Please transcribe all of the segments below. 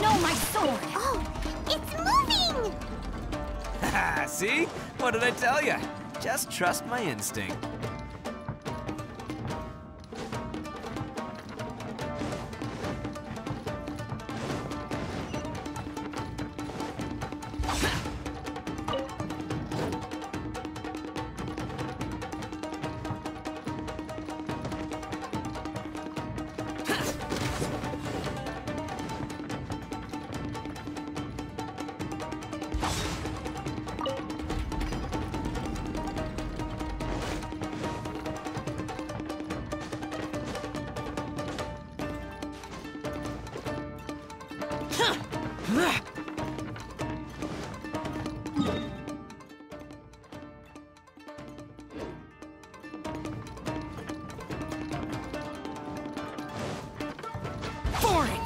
No, my sword! Oh, it's moving! Haha, see? What did I tell you? Just trust my instinct. Boring!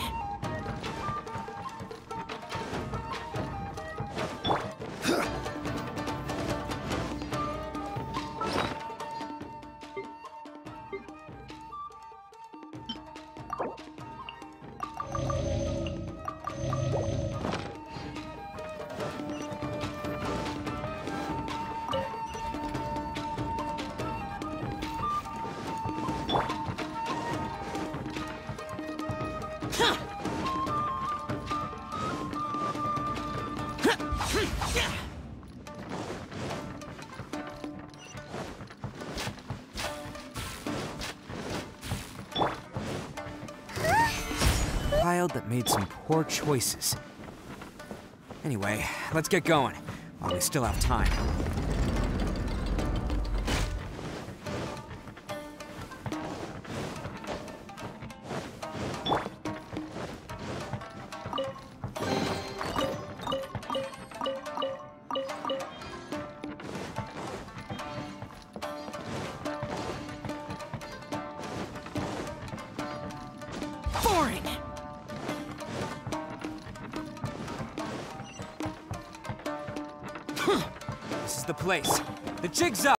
Child that made some poor choices. Anyway, let's get going, while we still have time. This is the place. The jig's up!